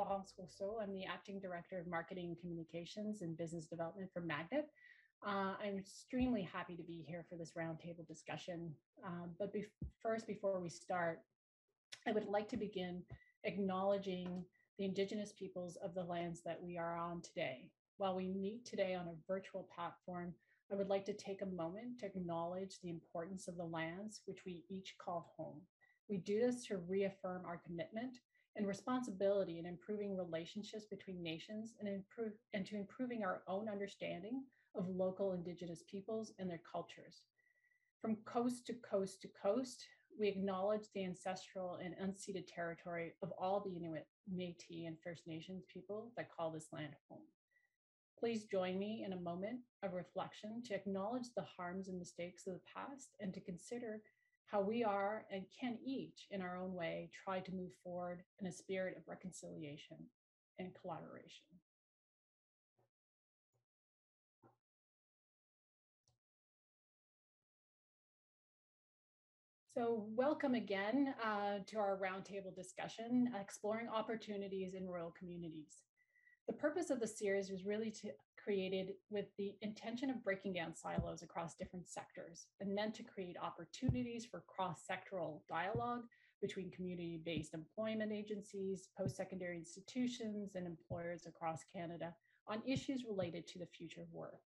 Florence Rousseau. I'm the Acting Director of Marketing Communications and Business Development for Magnet. Uh, I'm extremely happy to be here for this roundtable discussion. Um, but be first, before we start, I would like to begin acknowledging the Indigenous peoples of the lands that we are on today. While we meet today on a virtual platform, I would like to take a moment to acknowledge the importance of the lands which we each call home. We do this to reaffirm our commitment and responsibility in improving relationships between nations and improve and to improving our own understanding of local indigenous peoples and their cultures. From coast to coast to coast, we acknowledge the ancestral and unceded territory of all the Inuit, Métis, and First Nations people that call this land home. Please join me in a moment of reflection to acknowledge the harms and mistakes of the past and to consider how we are and can each, in our own way, try to move forward in a spirit of reconciliation and collaboration. So welcome again uh, to our roundtable discussion, exploring opportunities in rural communities. The purpose of the series was really to created with the intention of breaking down silos across different sectors and meant to create opportunities for cross-sectoral dialogue between community-based employment agencies, post-secondary institutions, and employers across Canada on issues related to the future of work.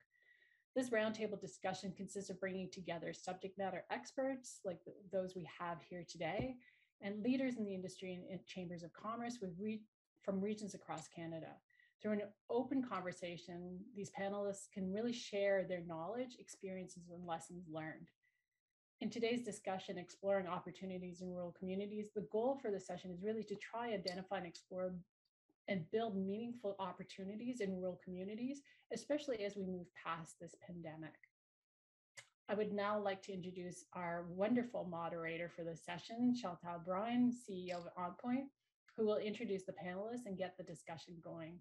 This roundtable discussion consists of bringing together subject matter experts like those we have here today and leaders in the industry and, chambers of commerce with re from regions across Canada. Through an open conversation, these panelists can really share their knowledge, experiences, and lessons learned. In today's discussion, exploring opportunities in rural communities, the goal for the session is really to try, identify, and explore and build meaningful opportunities in rural communities, especially as we move past this pandemic. I would now like to introduce our wonderful moderator for the session, Chantal Bryan, CEO of OnPoint, who will introduce the panelists and get the discussion going.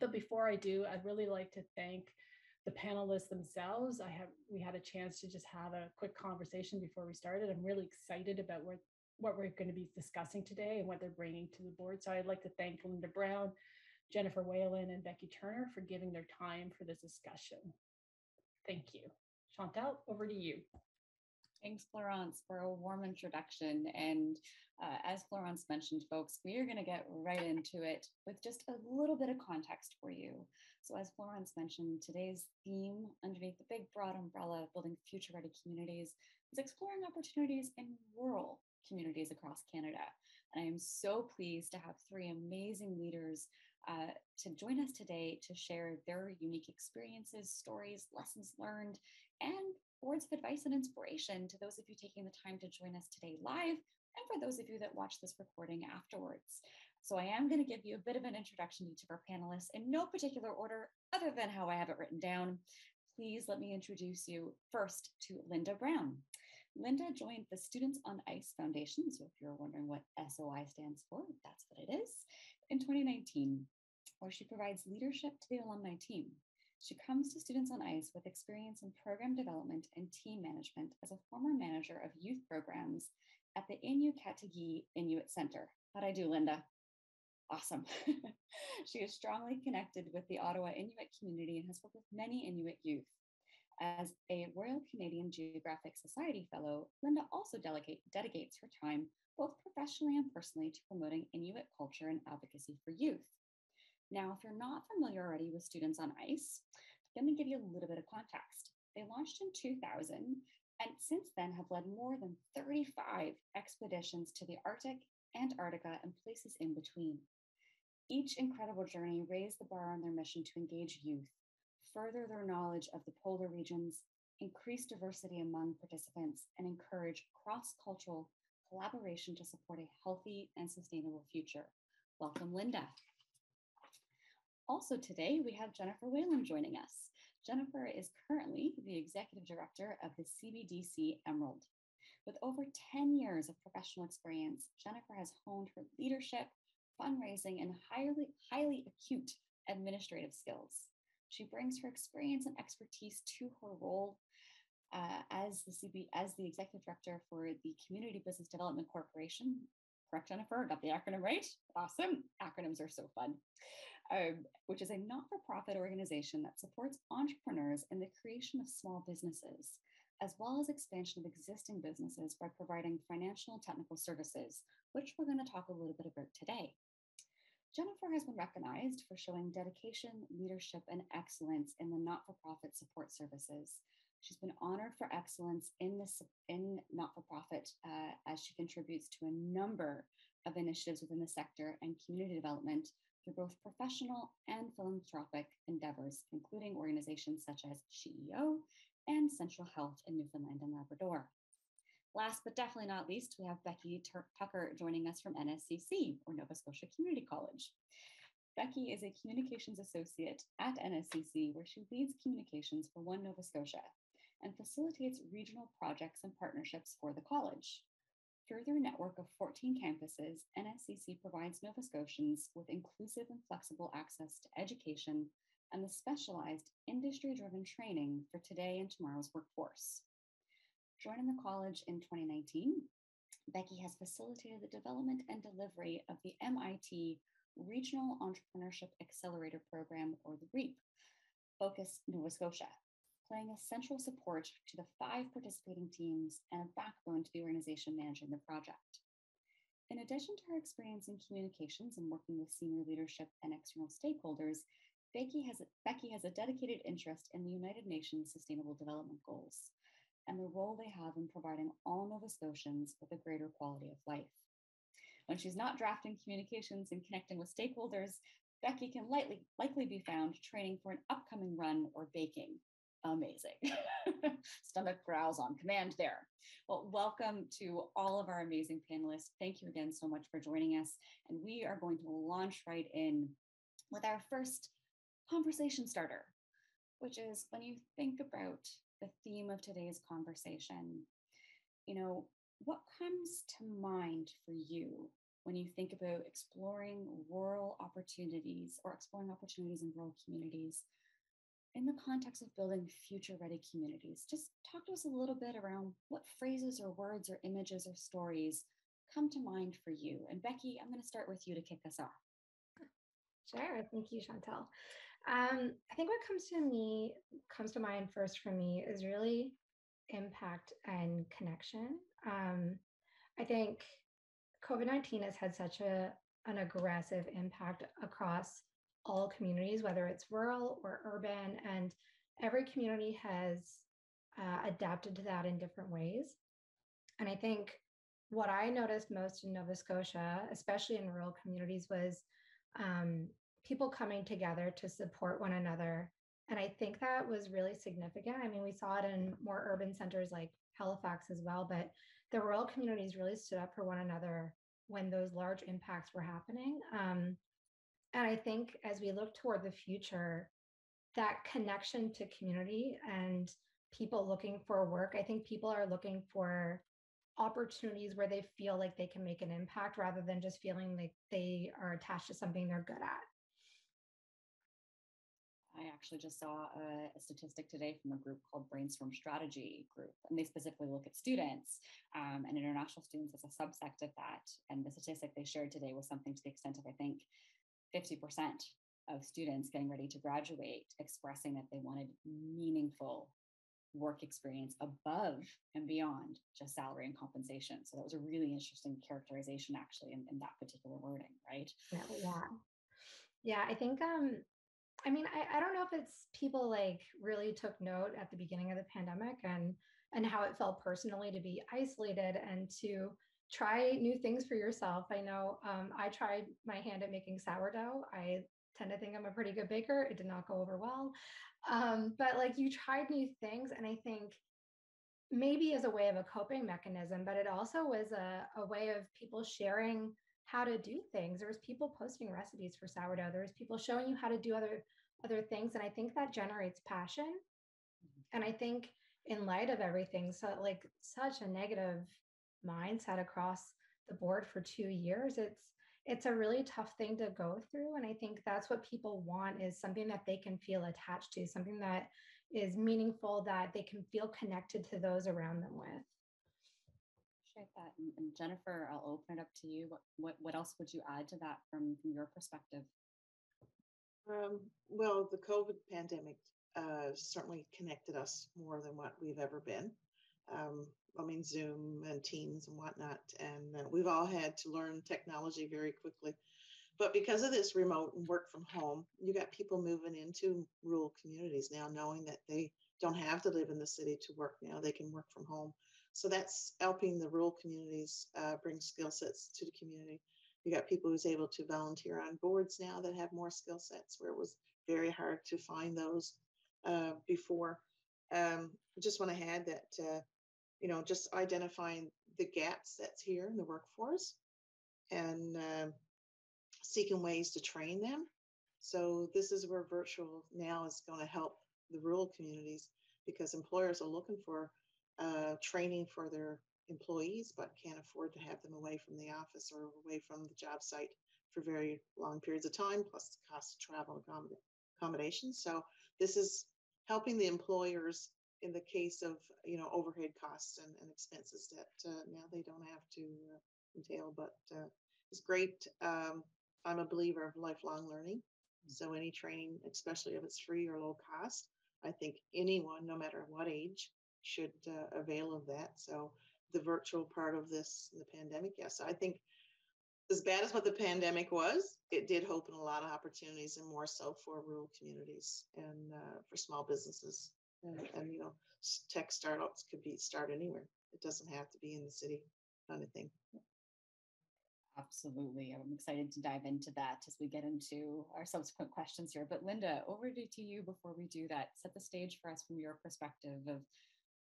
But before I do, I'd really like to thank the panelists themselves. I have we had a chance to just have a quick conversation before we started. I'm really excited about what what we're going to be discussing today and what they're bringing to the board. So I'd like to thank Lynda Brown, Jennifer Whelan, and Becky Turner for giving their time for this discussion. Thank you. Chantal, over to you. Thanks, Florence, for a warm introduction. And uh, as Florence mentioned, folks, we are going to get right into it with just a little bit of context for you. So, as Florence mentioned, today's theme underneath the big broad umbrella of building future ready communities is exploring opportunities in rural communities across Canada. And I am so pleased to have three amazing leaders uh, to join us today to share their unique experiences, stories, lessons learned, and words of advice and inspiration to those of you taking the time to join us today live and for those of you that watch this recording afterwards. So I am going to give you a bit of an introduction to each of our panelists in no particular order other than how I have it written down. Please let me introduce you first to Lynda Brown. Lynda joined the Students on Ice Foundation. So if you're wondering what SOI stands for, that's what it is, in 2019, where she provides leadership to the alumni team. She comes to Students on Ice with experience in program development and team management as a former manager of youth programs at the Inuuqatigiit Inuit Center. How'd I do, Lynda? Awesome. she is strongly connected with the Ottawa Inuit community and has worked with many Inuit youth. As a Royal Canadian Geographic Society Fellow, Lynda also dedicates her time, both professionally and personally, to promoting Inuit culture and advocacy for youth. Now, if you're not familiar already with Students on Ice, let me give you a little bit of context. They launched in 2000 and since then have led more than 35 expeditions to the Arctic, and Antarctica, and places in between. Each incredible journey raised the bar on their mission to engage youth, further their knowledge of the polar regions, increase diversity among participants, and encourage cross cultural collaboration to support a healthy and sustainable future. Welcome, Lynda. Also, today we have Jennifer Whelan joining us. Jennifer is currently the executive director of the CBDC Emerald. With over 10 years of professional experience, Jennifer has honed her leadership, fundraising, and highly, highly acute administrative skills. She brings her experience and expertise to her role uh, as the CB as the executive director for the Community Business Development Corporation, correct, Jennifer? Got the acronym right? Awesome. Acronyms are so fun. Um, which is a not for profit organization that supports entrepreneurs in the creation of small businesses, as well as expansion of existing businesses by providing financial and technical services, which we're going to talk a little bit about today. Jennifer has been recognized for showing dedication, leadership, and excellence in the not for profit support services. She's been honored for excellence in this in not for profit uh, as she contributes to a number of initiatives within the sector and community development through both professional and philanthropic endeavors, including organizations such as CEO and Central Health in Newfoundland and Labrador. Last but definitely not least, we have Becky Tucker joining us from NSCC, or Nova Scotia Community College. Becky is a communications associate at NSCC, where she leads communications for One Nova Scotia and facilitates regional projects and partnerships for the college. Through their network of 14 campuses, NSCC provides Nova Scotians with inclusive and flexible access to education and the specialized industry driven training for today and tomorrow's workforce. Joining the college in 2019, Becky has facilitated the development and delivery of the MIT Regional Entrepreneurship Accelerator Program, or the REAP, Focus Nova Scotia, playing a central support to the five participating teams and a backbone to the organization managing the project. In addition to her experience in communications and working with senior leadership and external stakeholders, Becky has, Becky has a dedicated interest in the United Nations Sustainable Development Goals and the role they have in providing all Nova Scotians with a greater quality of life. When she's not drafting communications and connecting with stakeholders, Becky can lightly, likely be found training for an upcoming run or baking. Amazing. Stomach growls on command there. Well, welcome to all of our amazing panelists. Thank you again so much for joining us. And we are going to launch right in with our first conversation starter, which is when you think about the theme of today's conversation, you know, what comes to mind for you when you think about exploring rural opportunities or exploring opportunities in rural communities in the context of building future ready communities? Just talk to us a little bit around what phrases or words or images or stories come to mind for you. And Becky, I'm going to start with you to kick us off. Sure. Thank you, Chantal. Um, I think what comes to me comes to mind first for me is really impact and connection. Um, I think COVID nineteen has had such a an aggressive impact across all communities, whether it's rural or urban, and every community has uh, adapted to that in different ways. And I think what I noticed most in Nova Scotia, especially in rural communities, was um, people coming together to support one another. And I think that was really significant. I mean, we saw it in more urban centers like Halifax as well, but the rural communities really stood up for one another when those large impacts were happening. Um, and I think as we look toward the future, that connection to community and people looking for work, I think people are looking for opportunities where they feel like they can make an impact rather than just feeling like they are attached to something they're good at. I actually just saw a, a, statistic today from a group called Brainstorm Strategy Group, and they specifically look at students um, and international students as a subsect of that. And the statistic they shared today was something to the extent of, I think, 50% of students getting ready to graduate expressing that they wanted meaningful work experience above and beyond just salary and compensation. So that was a really interesting characterization actually in, in that particular wording, right? Yeah. Yeah. I think um I mean, I, I don't know if it's people like really took note at the beginning of the pandemic and and how it felt personally to be isolated and to try new things for yourself. I know um, I tried my hand at making sourdough. I tend to think I'm a pretty good baker. It did not go over well. Um, but like you tried new things, and I think maybe as a way of a coping mechanism, but it also was a, a way of people sharing how to do things. There was people posting recipes for sourdough. There was people showing you how to do other other things, and I think that generates passion. Mm-hmm. And I think in light of everything, so like such a negative mindset across the board for two years, it's it's a really tough thing to go through. And I think that's what people want is something that they can feel attached to, something that is meaningful, that they can feel connected to those around them with. Appreciate that. And, and Jennifer, I'll open it up to you. What, what, what else would you add to that from, from your perspective? Um, well, the COVID pandemic uh, certainly connected us more than what we've ever been. Um, I mean, Zoom and Teams and whatnot. And uh, we've all had to learn technology very quickly. But because of this remote and work from home, you got people moving into rural communities now, knowing that they don't have to live in the city to work now. They can work from home. So that's helping the rural communities uh, bring skill sets to the community. You got people who's able to volunteer on boards now that have more skill sets where it was very hard to find those uh, before. Um, just want to add that, uh, you know, just identifying the gaps that's here in the workforce and uh, seeking ways to train them. So this is where virtual now is going to help the rural communities because employers are looking for uh, training for their employees, but can't afford to have them away from the office or away from the job site for very long periods of time, plus the cost of travel accommod- accommodations. So this is helping the employers in the case of you know overhead costs and, and expenses that uh, now they don't have to uh, entail. But uh, it's great. Um, I'm a believer of lifelong learning. So any training, especially if it's free or low cost, I think anyone, no matter what age, should uh, avail of that. So the virtual part of this, the pandemic, yes, I think as bad as what the pandemic was, it did open a lot of opportunities and more so for rural communities and uh, for small businesses. And, and, you know, tech startups could be start anywhere. It doesn't have to be in the city kind of thing. Absolutely. I'm excited to dive into that as we get into our subsequent questions here. But Lynda, over to you before we do that. Set the stage for us from your perspective of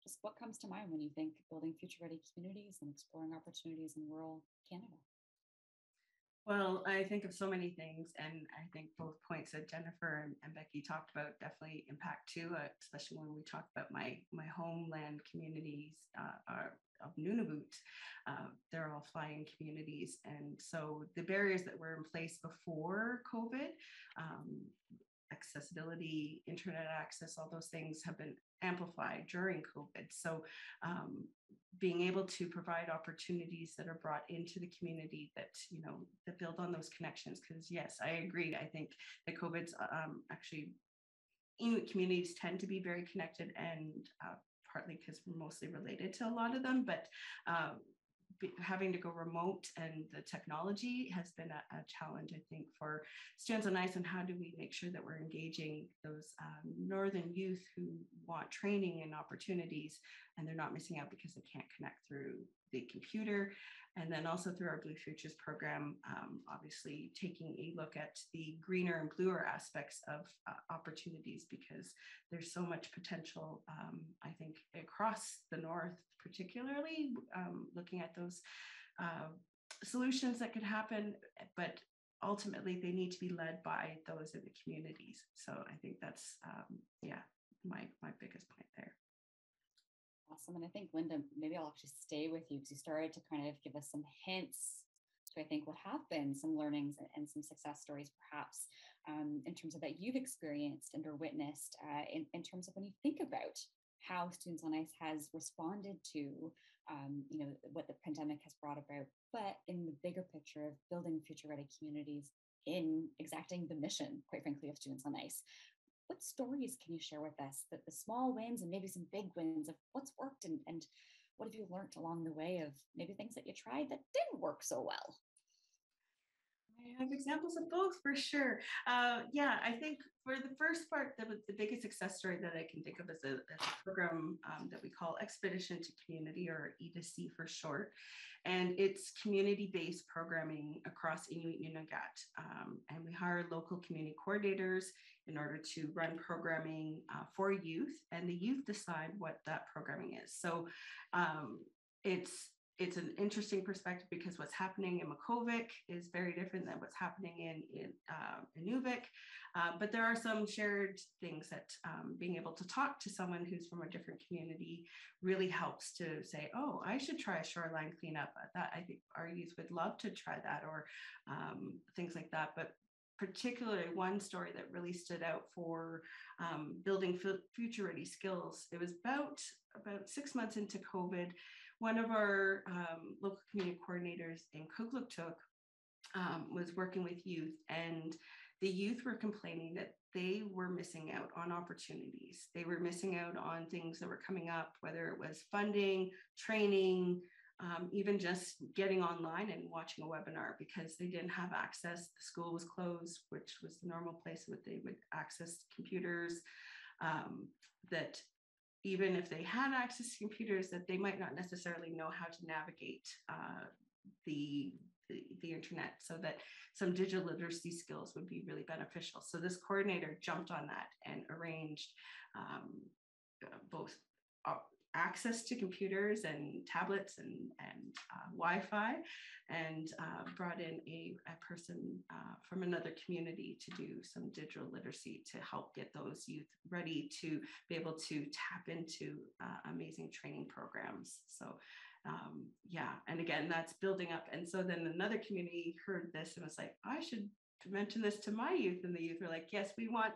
just what comes to mind when you think building future ready communities and exploring opportunities in rural Canada? Well, I think of so many things, and I think both points that Jennifer and, and Becky talked about definitely impact too, uh, especially when we talk about my my homeland communities uh, are of Nunavut. Uh, they're all flying communities, and so the barriers that were in place before COVID, um, accessibility, internet access, all those things have been amplified during COVID. So um, being able to provide opportunities that are brought into the community that you know that build on those connections because yes i agree i think that covid's um, actually inuit communities tend to be very connected and uh, partly because we're mostly related to a lot of them but um, having to go remote and the technology has been a, a, challenge, I think, for Students on Ice. And how do we make sure that we're engaging those um, northern youth who want training and opportunities, and they're not missing out because they can't connect through the computer. And then also through our Blue Futures program, um, obviously taking a look at the greener and bluer aspects of uh, opportunities because there's so much potential, um, I think, across the North, particularly um, looking at those uh, solutions that could happen, but ultimately they need to be led by those in the communities. So I think that's, um, yeah, my, my biggest point there. Awesome. And I think, Lynda, maybe I'll actually stay with you because you started to kind of give us some hints to, I think, what have been some learnings and, some success stories, perhaps, um, in terms of that you've experienced and or witnessed uh, in, in terms of when you think about how Students on Ice has responded to, um, you know, what the pandemic has brought about, but in the bigger picture of building future-ready communities in exacting the mission, quite frankly, of Students on Ice what stories can you share with us that the small wins and maybe some big wins of what's worked and, and what have you learned along the way of maybe things that you tried that didn't work so well? I have examples of both for sure. Uh, yeah, I think for the first part, the, the biggest success story that I can think of is a, a program um, that we call Expedition to Community or E2C for short. And it's community based programming across Inuit Nunangat. Um, and we hire local community coordinators in order to run programming uh, for youth, and the youth decide what that programming is. So um, it's it's an interesting perspective because what's happening in Makkovik is very different than what's happening in in uh, Inuvik. Uh, but there are some shared things that um, being able to talk to someone who's from a different community really helps to say, oh, I should try a shoreline cleanup. That I think our youth would love to try that or um, things like that. But particularly one story that really stood out for um, building future ready skills. It was about about six months into COVID one of our um, local community coordinators in Kugluktuk um, was working with youth and the youth were complaining that they were missing out on opportunities. They were missing out on things that were coming up, whether it was funding, training, um, even just getting online and watching a webinar because they didn't have access. The school was closed, which was the normal place that they would access computers. Um, that even if they had access to computers, that they might not necessarily know how to navigate uh, the, the, the internet so that some digital literacy skills would be really beneficial. So this coordinator jumped on that and arranged um, both uh, access to computers and tablets and, and uh, Wi-Fi and uh, brought in a, a person uh, from another community to do some digital literacy to help get those youth ready to be able to tap into uh, amazing training programs. So um, yeah, and again, that's building up. And so then another community heard this and was like, I should mention this to my youth and the youth were like yes we want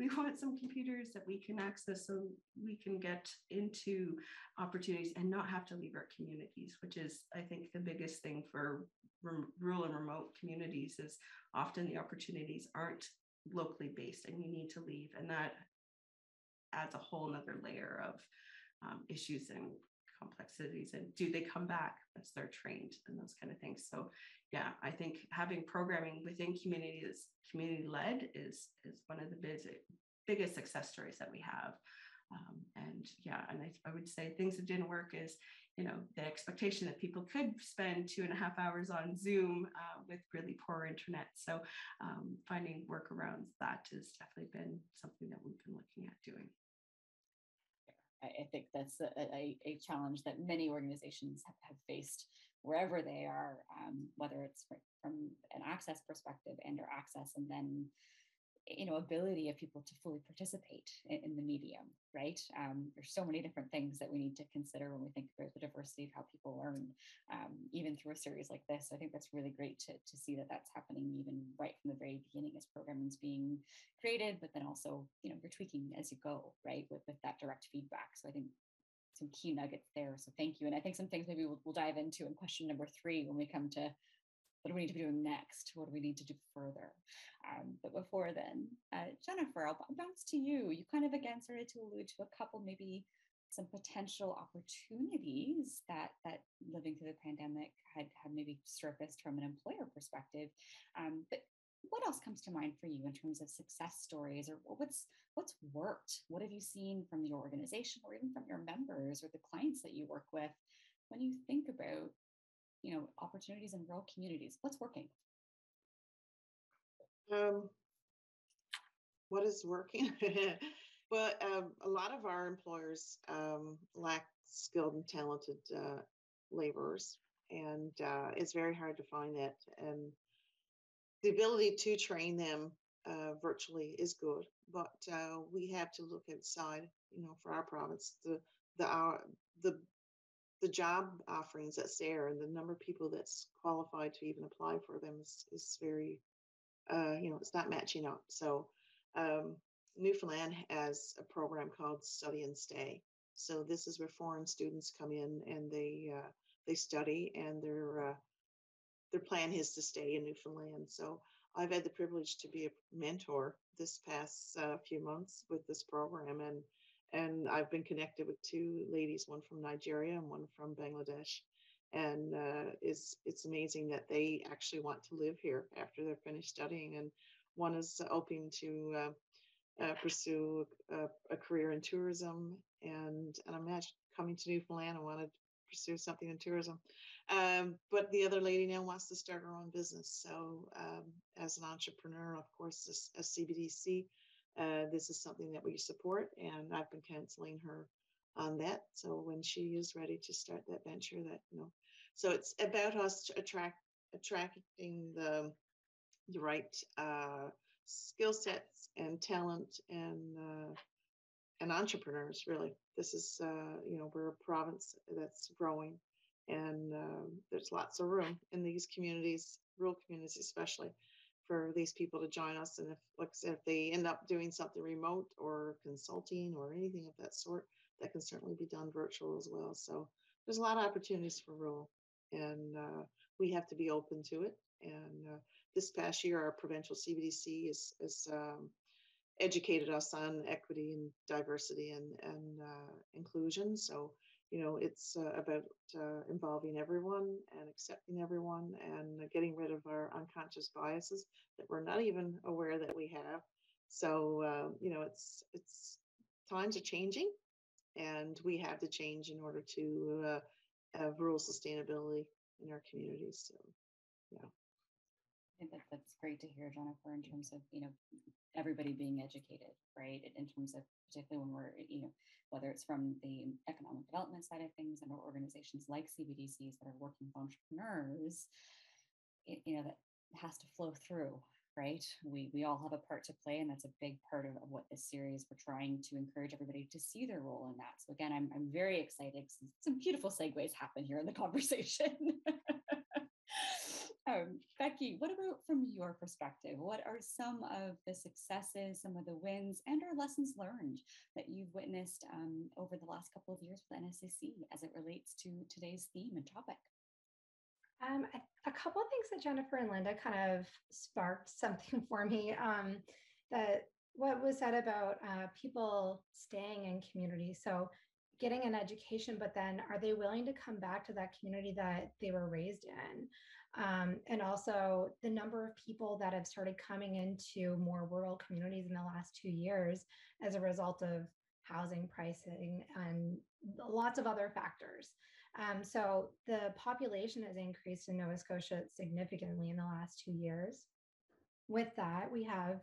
we want some computers that we can access so we can get into opportunities and not have to leave our communities which is i think the biggest thing for rural and remote communities is often the opportunities aren't locally based and you need to leave and that adds a whole nother layer of um, issues and complexities and do they come back once they're trained and those kind of things. So yeah i think having programming within communities community led is is one of the big, biggest success stories that we have. Um, and yeah and I, I would say things that didn't work is you know the expectation that people could spend two and a half hours on zoom uh, with really poor internet. So um, finding workarounds that has definitely been something that we've been looking at doing. I, think that's a, a, a, challenge that many organizations have, have faced wherever they are, um, whether it's from an access perspective and or access and then you know ability of people to fully participate in, in the medium right? Um, there's so many different things that we need to consider when we think about the diversity of how people learn um, even through a series like this. I think that's really great to, to see that that's happening even right from the very beginning as programming is being created but then also you know you're tweaking as you go right with, with that direct feedback. So i think some key nuggets there so thank you and i think some things maybe we'll, we'll dive into in question number three when we come to what do we need to be doing next? What do we need to do further? Um, but before then, uh, Jennifer, I'll bounce to you. You kind of again started to allude to a couple, maybe some potential opportunities that that living through the pandemic had had maybe surfaced from an employer perspective. Um, but what else comes to mind for you in terms of success stories, or what's what's worked? What have you seen from your organization, or even from your members or the clients that you work with, when you think about you know opportunities in rural communities? What's working? Um, what is working? Well um, a lot of our employers um, lack skilled and talented uh, laborers and uh, it's very hard to find that and the ability to train them uh, virtually is good but uh, we have to look outside you know for our province the the our the the job offerings that's there and the number of people that's qualified to even apply for them is, is very uh, you know it's not matching up. So um, newfoundland has a program called study and stay. So this is where foreign students come in and they uh, they study and their uh, their plan is to stay in newfoundland so i've had the privilege to be a mentor this past uh, few months with this program and and I've been connected with two ladies, one from Nigeria and one from Bangladesh. And uh, it's it's amazing that they actually want to live here after they're finished studying. And one is hoping to uh, uh, pursue a, a, career in tourism, and and I'm not coming to Newfoundland. I want to pursue something in tourism. Um, but the other lady now wants to start her own business. So um, as an entrepreneur, of course, as, CBDC uh, this is something that we support, and I've been counseling her on that. So when she is ready to start that venture, that you know, so it's about us attract attracting the the right uh, skill sets and talent and uh, and entrepreneurs. Really, this is uh, you know we're a province that's growing, and um, there's lots of room in these communities, rural communities especially, for these people to join us. And if, like I said, if they end up doing something remote or consulting or anything of that sort, that can certainly be done virtual as well. So there's a lot of opportunities for rural, and uh, we have to be open to it. And uh, this past year, our provincial CBDC has, has um, educated us on equity and diversity and, and uh, inclusion. So you know it's uh, about uh, involving everyone and accepting everyone and uh, getting rid of our unconscious biases that we're not even aware that we have. So uh, you know it's it's times are changing and we have to change in order to uh, have rural sustainability in our communities so yeah that that's great to hear, Jennifer, in terms of, you know, everybody being educated, right? In terms of particularly when we're, you know, whether it's from the economic development side of things and our organizations like CBDCs that are working with entrepreneurs, it, you know, that has to flow through, right? We we all have a part to play, and that's a big part of, of what this series we're trying to encourage everybody to see their role in that. So again, I'm I'm very excited. Some beautiful segues happen here in the conversation. Um, Becky, what about from your perspective? What are some of the successes, some of the wins, and or lessons learned that you've witnessed um, over the last couple of years with NSCC as it relates to today's theme and topic? Um, a, a, couple of things that Jennifer and Lynda kind of sparked something for me. Um, that what was said about uh, people staying in community. So getting an education, but then are they willing to come back to that community that they were raised in? Um, and also the number of people that have started coming into more rural communities in the last two years as a result of housing pricing and lots of other factors. Um, so the population has increased in Nova Scotia significantly in the last two years. With that, we have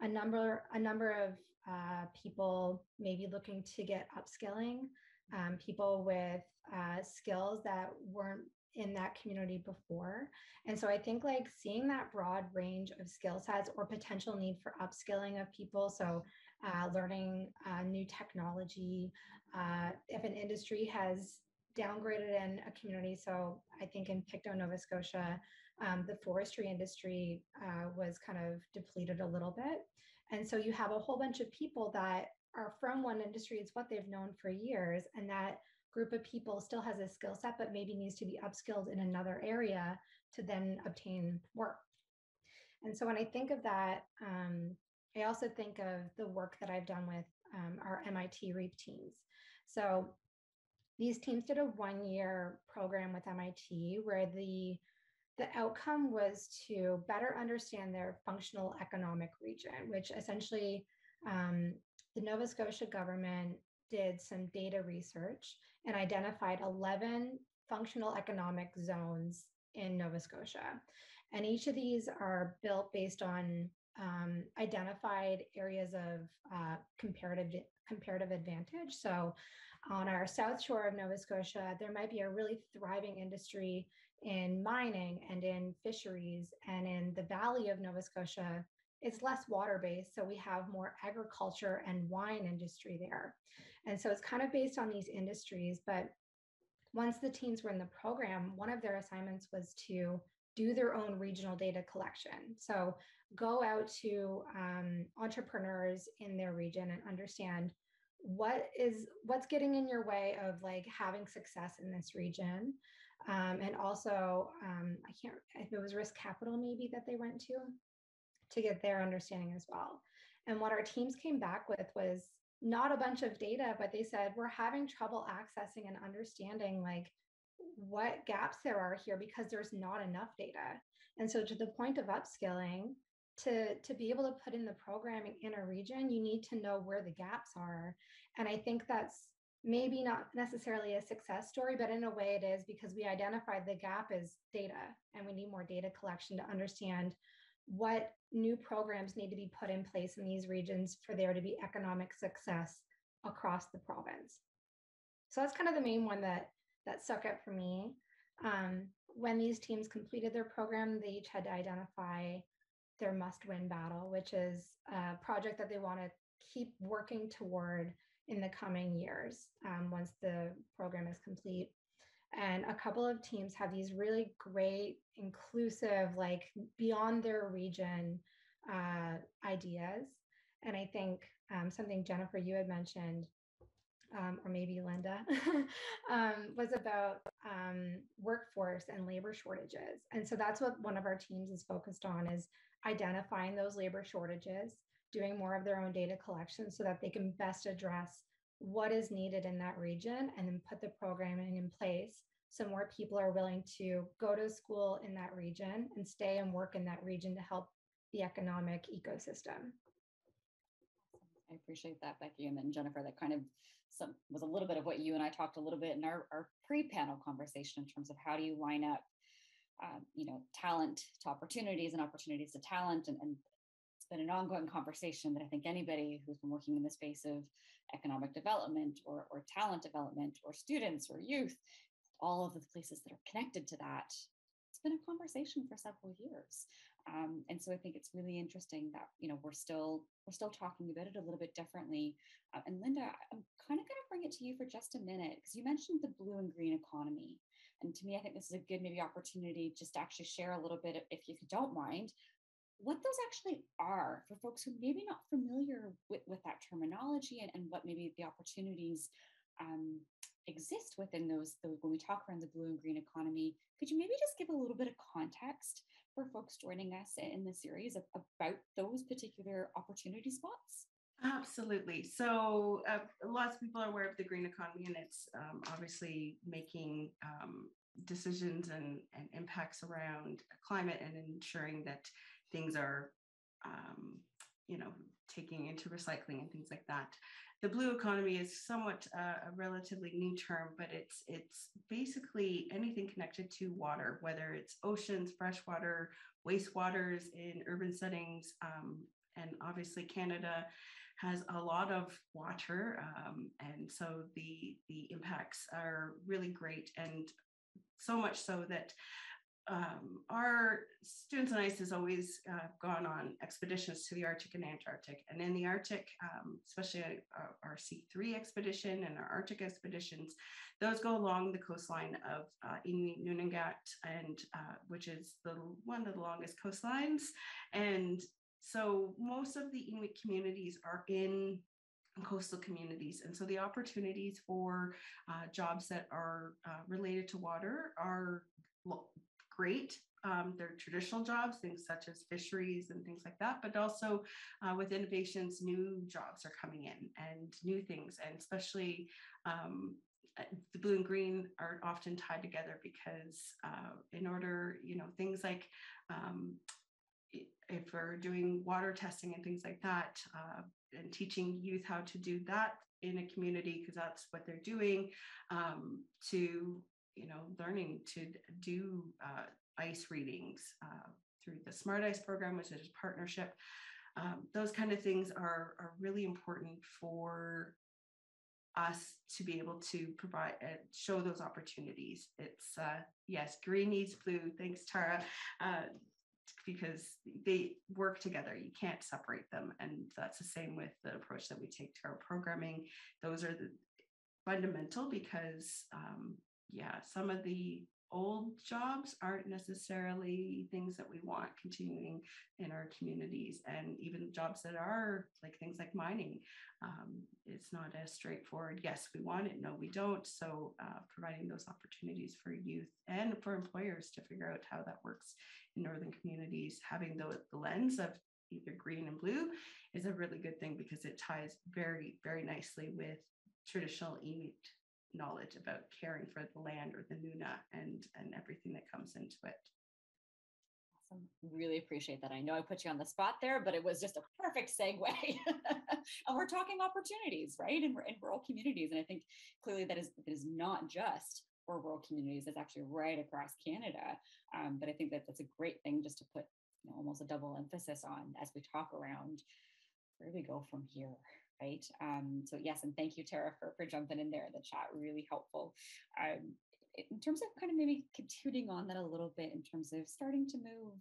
a number a number of uh, people maybe looking to get upskilling, um, people with uh, skills that weren't in that community before. And so I think like seeing that broad range of skill sets or potential need for upskilling of people. So uh, learning uh, new technology, uh, if an industry has downgraded in a community. So I think in Pictou, Nova Scotia, um, the forestry industry uh, was kind of depleted a little bit. And so you have a whole bunch of people that are from one industry, it's what they've known for years, and that group of people still has a skill set, but maybe needs to be upskilled in another area to then obtain work. And so when I think of that, um, I also think of the work that I've done with um, our MIT REAP teams. So these teams did a one year program with MIT where the the outcome was to better understand their functional economic region, which essentially um, the Nova Scotia government did some data research and identified 11 functional economic zones in Nova Scotia. And each of these are built based on um, identified areas of uh, comparative comparative advantage. So, on our south shore of Nova Scotia, there might be a really thriving industry in mining and in fisheries, and in the valley of Nova Scotia, it's less water based. So we have more agriculture and wine industry there. And so it's kind of based on these industries. But once the teens were in the program, one of their assignments was to do their own regional data collection. So go out to um, entrepreneurs in their region and understand what is what's getting in your way of like having success in this region um, and also um, i can't if it was risk capital maybe that they went to to get their understanding as well. And what our teams came back with was not a bunch of data, but they said, we're having trouble accessing and understanding like what gaps there are here because there's not enough data. And so to the point of upskilling, to, to be able to put in the programming in a region, you need to know where the gaps are. And I think that's maybe not necessarily a success story, but in a way it is because we identified the gap as data and we need more data collection to understand what new programs need to be put in place in these regions for there to be economic success across the province. So that's kind of the main one that that stuck out for me. Um, when these teams completed their program, they each had to identify their must-win battle, which is a project that they want to keep working toward in the coming years um, once the program is complete. And a couple of teams have these really great, inclusive, like beyond their region uh, ideas. And I think um, something Jennifer, you had mentioned, um, or maybe Lynda, um, was about um, workforce and labor shortages. And so that's what one of our teams is focused on is identifying those labor shortages, doing more of their own data collection so that they can best address what is needed in that region and then put the programming in place so more people are willing to go to school in that region and stay and work in that region to help the economic ecosystem. I appreciate that, Becky. And then Jennifer, that kind of some was a little bit of what you and I talked a little bit in our, our pre-panel conversation in terms of how do you line up, um, you know, talent to opportunities and opportunities to talent. And, and it's been an ongoing conversation that I think anybody who's been working in the space of economic development or, or talent development or students or youth, all of the places that are connected to that, it's been a conversation for several years. Um, and so I think it's really interesting that you know we're still we're still talking about it a little bit differently. Uh, and Lynda, I'm kind of going to bring it to you for just a minute because you mentioned the blue and green economy, and to me, I think this is a good maybe opportunity just to actually share a little bit, if you don't mind, what those actually are for folks who maybe not familiar with, with that terminology and, and what maybe the opportunities um, exist within those, when we talk around the blue and green economy could you maybe just give a little bit of context for folks joining us in the series of, about those particular opportunity spots? Absolutely. So, uh, lots of people are aware of the green economy, and it's um, obviously making um, decisions and, and impacts around climate and ensuring that things are, um, you know, taking into recycling and things like that. The blue economy is somewhat uh, a relatively new term, but it's it's basically anything connected to water, whether it's oceans, freshwater, wastewaters in urban settings, um, and obviously Canada has a lot of water, um, and so the the impacts are really great, and so much so that um, our Students on Ice has always uh, gone on expeditions to the Arctic and Antarctic. And in the Arctic, um, especially our, our, C3 expedition and our Arctic expeditions, those go along the coastline of uh, Inuit Nunangat, and uh, which is the one of the longest coastlines. And so most of the Inuit communities are in coastal communities. And so the opportunities for uh, jobs that are uh, related to water are great. Um, they're traditional jobs, things such as fisheries and things like that, but also uh, with innovations, new jobs are coming in and new things, and especially um, uh, the blue and green are often tied together because uh, in order, you know, things like um, if we're doing water testing and things like that, uh, and teaching youth how to do that in a community because that's what they're doing, um, to you know, learning to do uh, ice readings uh, through the SmartICE program, which is a partnership. Um, those kind of things are, are really important for us to be able to provide and uh, show those opportunities. It's uh, yes, green needs blue. Thanks, Tara. Uh, because they work together. You can't separate them. And that's the same with the approach that we take to our programming. Those are the fundamental because um, yeah, some of the old jobs aren't necessarily things that we want continuing in our communities and even jobs that are like things like mining um, it's not as straightforward. Yes we want it no we don't. So uh, providing those opportunities for youth and for employers to figure out how that works in northern communities having the, the lens of either green and blue is a really good thing because it ties very very nicely with traditional Inuit knowledge about caring for the land or the Nuna and and everything that comes into it. Awesome. Really appreciate that. I know I put you on the spot there, but it was just a perfect segue. and we're talking opportunities, right? And we're in rural communities. And I think clearly that is, that is not just for rural communities, it's actually right across Canada. Um, but I think that that's a great thing just to put you know, almost a double emphasis on as we talk around where do we go from here? Right? Um, so yes, and thank you, Tara, for, for jumping in there in the chat, really helpful. Um, in terms of kind of maybe continuing on that a little bit in terms of starting to move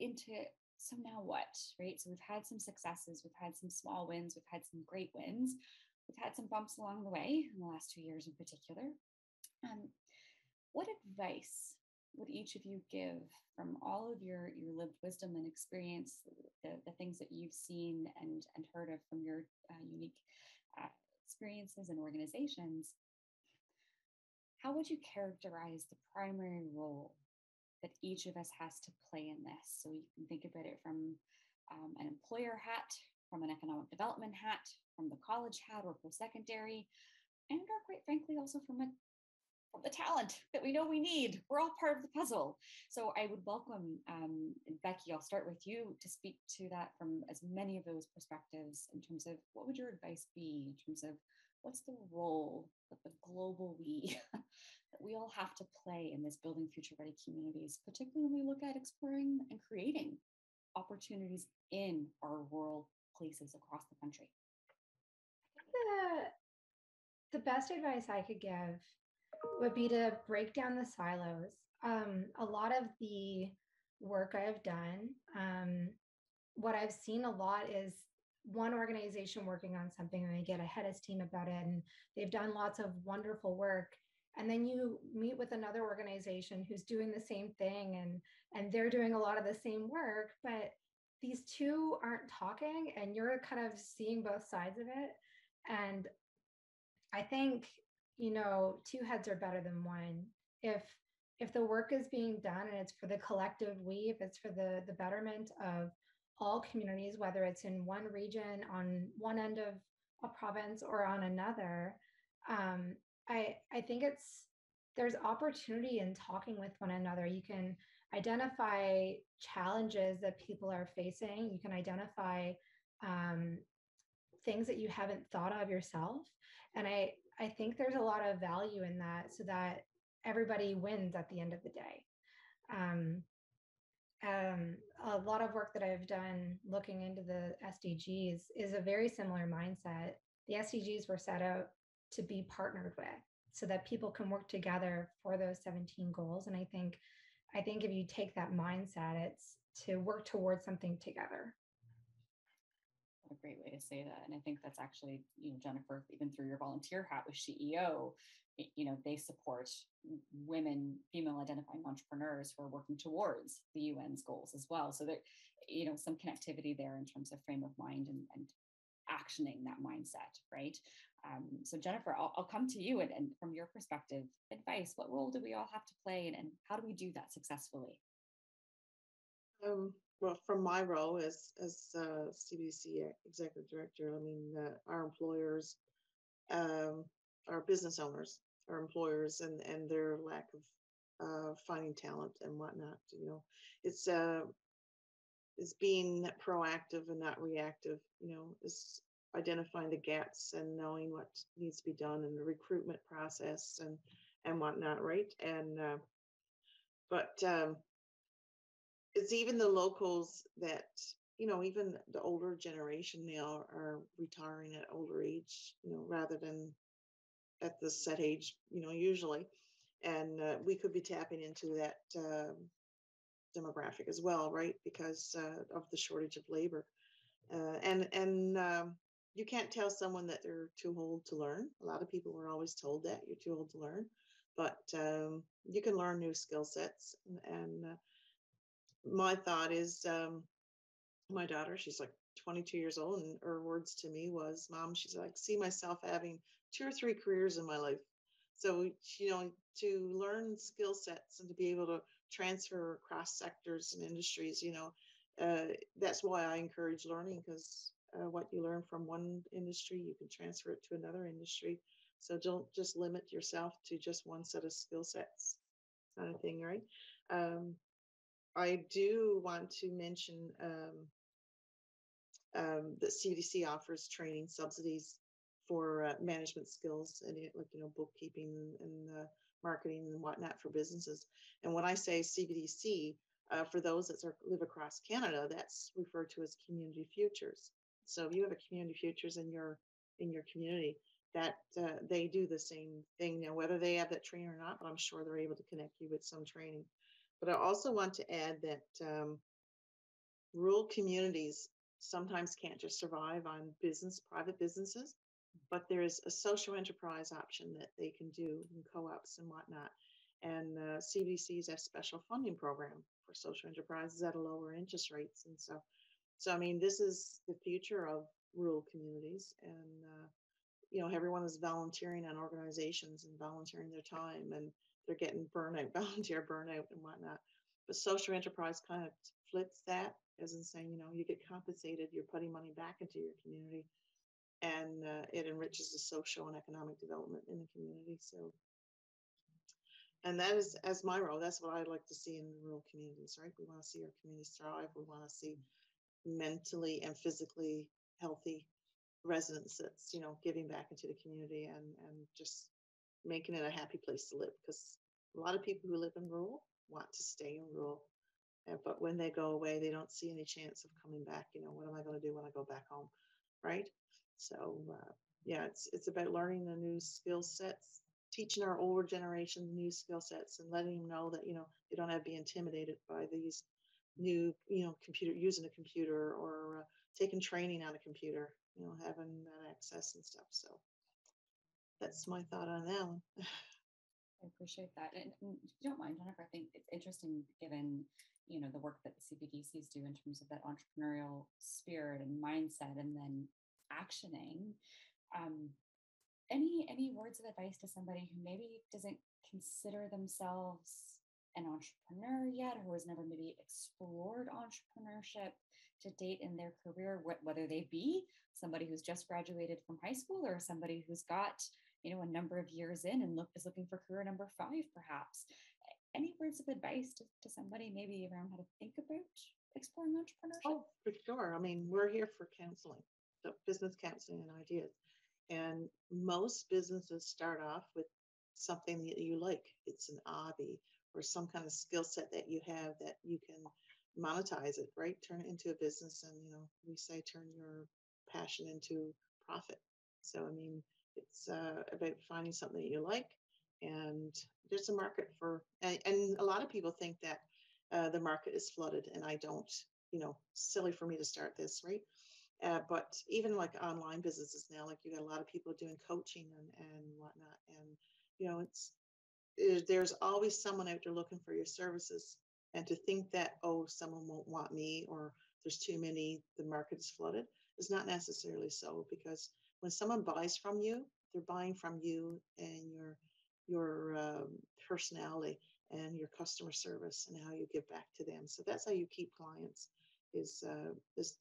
into so now what, right? So we've had some successes, we've had some small wins, we've had some great wins, we've had some bumps along the way in the last two years in particular. Um, what advice would each of you give from all of your your lived wisdom and experience the, the things that you've seen and and heard of from your uh, unique uh, experiences and organizations how would you characterize the primary role that each of us has to play in this? So you can think about it from um, an employer hat from an economic development hat from the college hat or post-secondary and or quite frankly also from a the talent that we know we need. We're all part of the puzzle. So I would welcome um, Becky. I'll start with you to speak to that from as many of those perspectives in terms of what would your advice be in terms of what's the role that the global we that we all have to play in this building future ready communities, particularly when we look at exploring and creating opportunities in our rural places across the country. The, the best advice I could give would be to break down the silos. Um, a lot of the work I've done, um, what I've seen a lot is one organization working on something and they get a head of steam about it and they've done lots of wonderful work and then you meet with another organization who's doing the same thing and and they're doing a lot of the same work but these two aren't talking and you're kind of seeing both sides of it and i think you know two heads are better than one. If if the work is being done and it's for the collective we if it's for the the betterment of all communities whether it's in one region on one end of a province or on another um, i i think it's there's opportunity in talking with one another. You can identify challenges that people are facing. You can identify um, things that you haven't thought of yourself. And i I think there's a lot of value in that so that everybody wins at the end of the day. Um, um, a lot of work that I've done looking into the SDGs is a very similar mindset. The SDGs were set out to be partnered with so that people can work together for those 17 goals. And I think, I think if you take that mindset, it's to work towards something together a great way to say that. And I think that's actually, you know, Jennifer, even through your volunteer hat with CEO, you know, they support women, female identifying entrepreneurs who are working towards the UN's goals as well. So there, you know, some connectivity there in terms of frame of mind and, and actioning that mindset, right? Um, so Jennifer, I'll, I'll, come to you and, and, from your perspective, advice, what role do we all have to play and, and how do we do that successfully? Um, well, from my role as as uh, CBDC executive director, I mean, uh, our employers, um, our business owners, our employers, and and their lack of uh, finding talent and whatnot. You know, it's uh, is being proactive and not reactive. You know, is identifying the gaps and knowing what needs to be done in the recruitment process and and whatnot, right? And uh, but um, it's even the locals that you know even the older generation now are retiring at older age you know rather than at the set age you know usually. And uh, we could be tapping into that uh, demographic as well right? Because uh, of the shortage of labor. Uh, and and um, you can't tell someone that they're too old to learn. A lot of people are always told that you're too old to learn. But um, you can learn new skill sets and, and uh, my thought is um, my daughter, she's like 22 years old, and her words to me was, Mom, she's like, see myself having two or three careers in my life. So, you know, to learn skill sets and to be able to transfer across sectors and industries, you know, uh, that's why I encourage learning because uh, what you learn from one industry, you can transfer it to another industry. So don't just limit yourself to just one set of skill sets, kind of thing, right? Um, I do want to mention um, um, that CDC offers training subsidies for uh, management skills and like you know bookkeeping and uh, marketing and whatnot for businesses. And when I say CBDC, uh, for those that are, live across Canada, that's referred to as community futures. So if you have a community futures in your in your community, that uh, they do the same thing now, whether they have that training or not. But I'm sure they're able to connect you with some training. But I also want to add that um, rural communities sometimes can't just survive on business, private businesses, but there's a social enterprise option that they can do in co-ops and whatnot. And uh, CBC's a special funding program for social enterprises at a lower interest rates. And so, so I mean, this is the future of rural communities. And, uh, you know, everyone is volunteering on organizations and volunteering their time and they're getting burnout, volunteer burnout and whatnot. But social enterprise kind of flips that as in saying, you know, you get compensated, you're putting money back into your community and uh, it enriches the social and economic development in the community. So, and that is as my role. That's what I'd like to see in rural communities. Right? We want to see our communities thrive. We want to see mentally and physically healthy residents that's you know giving back into the community and and just making it a happy place to live because a lot of people who live in rural want to stay in rural but when they go away they don't see any chance of coming back you know what am i going to do when i go back home right so uh, yeah, it's it's about learning the new skill sets, teaching our older generation new skill sets, and letting them know that you know they don't have to be intimidated by these new you know computer using a computer or uh, taking training on a computer, you know, having that access and stuff. So that's my thought on that one. I appreciate that. And, and, if you don't mind, Jennifer, I think it's interesting given you know the work that the CBDCs do in terms of that entrepreneurial spirit and mindset, and then actioning um, any any words of advice to somebody who maybe doesn't consider themselves an entrepreneur yet or has never maybe explored entrepreneurship to date in their career whether they be somebody who's just graduated from high school or somebody who's got you know a number of years in and look is looking for career number five perhaps any words of advice to, to somebody maybe around how to think about exploring entrepreneurship oh for sure i mean we're here for counseling so business counseling and ideas. And most businesses start off with something that you like. It's an hobby or some kind of skill set that you have that you can monetize it, right? Turn it into a business. And, you know, we say turn your passion into profit. So, I mean, it's uh, about finding something that you like. And there's a market for, and, and a lot of people think that uh, the market is flooded. And I don't, you know, silly for me to start this, right? Uh, but even like online businesses now, like you got a lot of people doing coaching and, and whatnot. And, you know, it's, it, there's always someone out there looking for your services. And to think that, oh, someone won't want me or there's too many, the market is flooded is not necessarily so because when someone buys from you, they're buying from you and your, your um, personality and your customer service and how you give back to them. So that's how you keep clients is, uh, is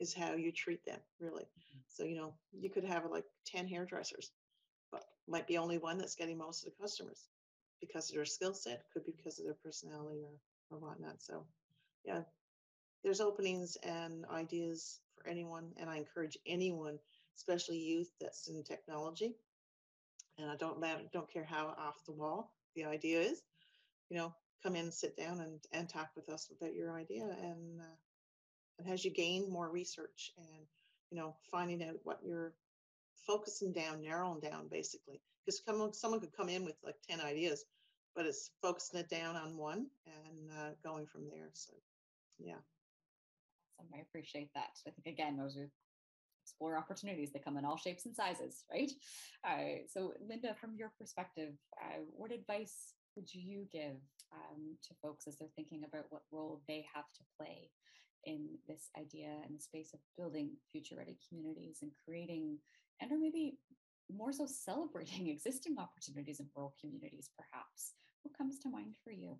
is how you treat them really mm-hmm. so you know you could have like 10 hairdressers but might be only one that's getting most of the customers because of their skill set could be because of their personality or or whatnot so yeah there's openings and ideas for anyone and i encourage anyone especially youth that's in technology and i don't don't care how off the wall the idea is you know come in sit down and and talk with us about your idea and uh, and as you gain more research and you know finding out what you're focusing down narrowing down basically because someone, someone could come in with like 10 ideas but it's focusing it down on one and uh, going from there so yeah. Awesome i appreciate that i think again those are explore opportunities that come in all shapes and sizes right? Uh, so Lynda from your perspective uh, what advice would you give um, to folks as they're thinking about what role they have to play in this idea and the space of building future ready communities and creating and or maybe more so celebrating existing opportunities in rural communities perhaps? What comes to mind for you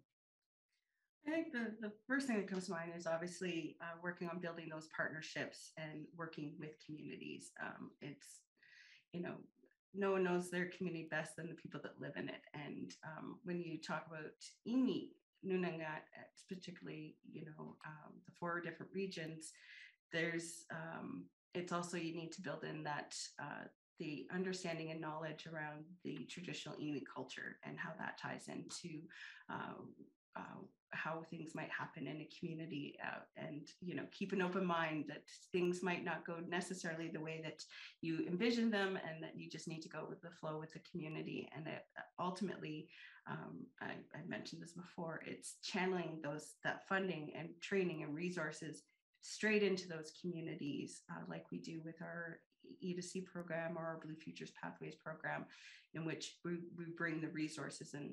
I think the, the first thing that comes to mind is obviously uh, working on building those partnerships and working with communities. Um, it's, you know, no one knows their community best than the people that live in it. And um, when you talk about Inuit Nunangat, particularly, you know, um, the four different regions, there's, um, it's also you need to build in that uh, the understanding and knowledge around the traditional Inuit culture and how that ties into uh, uh, how things might happen in a community uh, and you know keep an open mind that things might not go necessarily the way that you envision them and that you just need to go with the flow with the community. And it, ultimately um, I, I mentioned this before it's channeling those that funding and training and resources straight into those communities uh, like we do with our E2C program or our Blue Futures Pathways program, in which we, we bring the resources and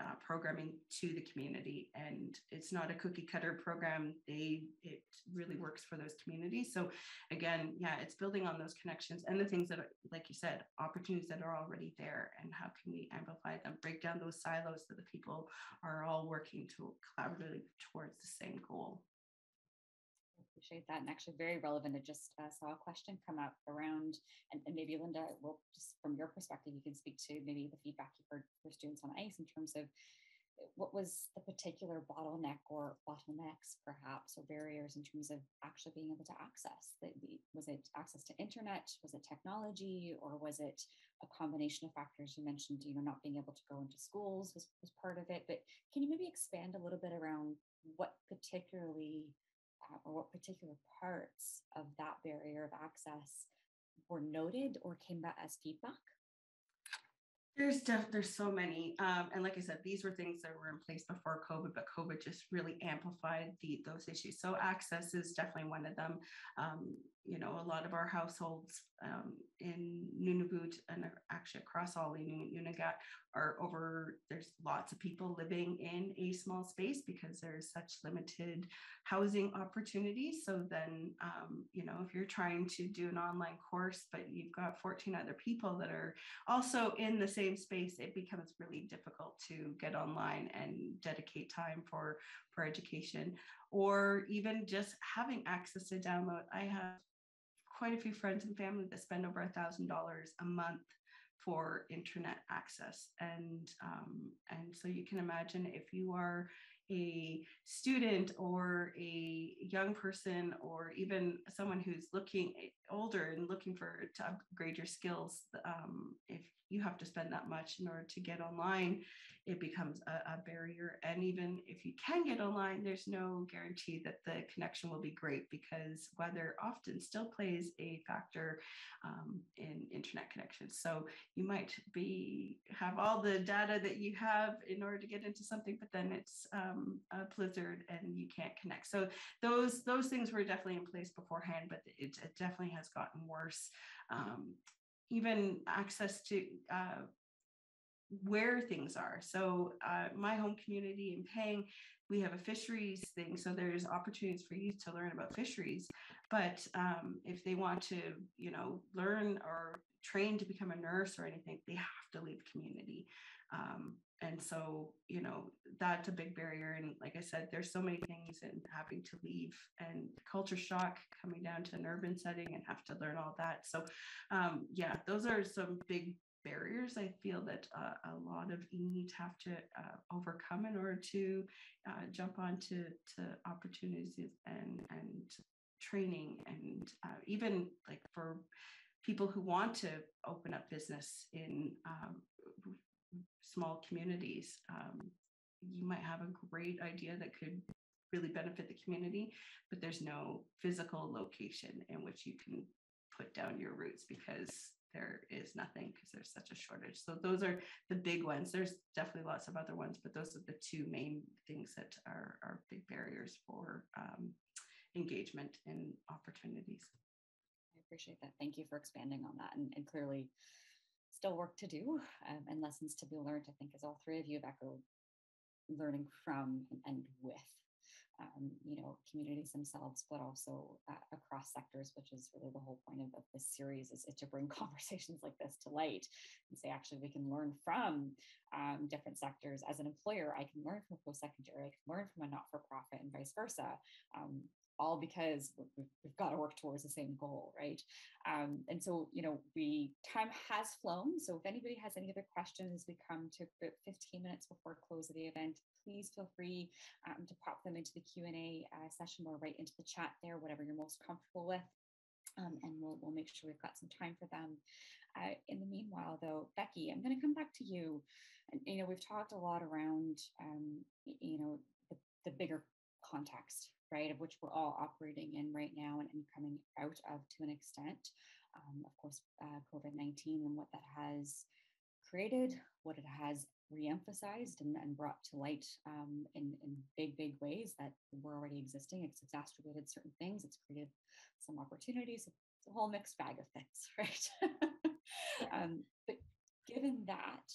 uh, programming to the community. And it's not a cookie cutter program. They it really works for those communities. So again yeah it's building on those connections and the things that are, like you said opportunities that are already there. And how can we amplify them break down those silos so the people are all working to collaboratively towards the same goal appreciate that and actually very relevant. I just uh, saw a question come up around, and, and maybe Lynda, well, just from your perspective, you can speak to maybe the feedback you've heard for Students on Ice in terms of uh, what was the particular bottleneck or bottlenecks perhaps or barriers in terms of actually being able to access the, was it access to internet was it technology or was it a combination of factors you mentioned you know not being able to go into schools was, was part of it but can you maybe expand a little bit around what particularly or what particular parts of that barrier of access were noted or came back as feedback? There's def- there's so many, um, and like I said, these were things that were in place before COVID, but COVID just really amplified the those issues. So access is definitely one of them. Um, you know, a lot of our households um, in Nunavut and actually across all Nunavut are over. There's lots of people living in a small space because there's such limited housing opportunities. So then, um, you know, if you're trying to do an online course, but you've got 14 other people that are also in the same space, it becomes really difficult to get online and dedicate time for for education or even just having access to download. I have quite a few friends and family that spend over a thousand dollars a month for internet access. And um, and so you can imagine if you are a student or a young person or even someone who's looking eh, older and looking for to upgrade your skills um, if you have to spend that much in order to get online it becomes a, a, barrier. And even if you can get online there's no guarantee that the connection will be great because weather often still plays a factor um, in internet connections so you might be have all the data that you have in order to get into something but then it's um, a blizzard and you can't connect. So those those things were definitely in place beforehand but it, it definitely has gotten worse. Um, even access to uh, where things are. So uh, my home community in Pang, we have a fisheries thing. So there's opportunities for youth to learn about fisheries. But um, if they want to, you know, learn or train to become a nurse or anything, they have to leave community. Um, and so, you know, that's a big barrier. And like I said, there's so many things in having to leave and culture shock coming down to an urban setting and have to learn all that. So, um, yeah, those are some big barriers I feel that uh, a lot of needs have to uh, overcome in order to uh, jump onto to opportunities and and training and uh, even like for people who want to open up business in um, small communities um, you might have a great idea that could really benefit the community but there's no physical location in which you can put down your roots because there is nothing because there's such a shortage. So those are the big ones. There's definitely lots of other ones, but those are the two main things that are, are big barriers for um, engagement and opportunities. I appreciate that. Thank you for expanding on that. And, and clearly, still work to do um, and lessons to be learned, I think, as all three of you have echoed, learning from and with um, you know, communities themselves, but also uh, across sectors, which is really the whole point of, of this series is, is, to bring conversations like this to light and say, actually, we can learn from um, different sectors. As an employer, I can learn from a post-secondary, I can learn from a not-for-profit and vice versa. Um, all because we've, got to work towards the same goal, right? Um, and so, you know, we time has flown. So if anybody has any other questions we come to about 15 minutes before close of the event, please feel free um, to pop them into the Q&A uh, session or right into the chat there, whatever you're most comfortable with. Um, and we'll, we'll make sure we've got some time for them. Uh, in the meanwhile, though, Becky, I'm going to come back to you. And, you know, we've talked a lot around, um, you know, the, the bigger context right, of which we're all operating in right now and, and coming out of to an extent. Um, of course, uh, COVID 19 and what that has created, what it has reemphasized and, and brought to light um, in, in big, big ways that were already existing. It's exacerbated certain things, it's created some opportunities. It's a whole mixed bag of things, right? um, but given that,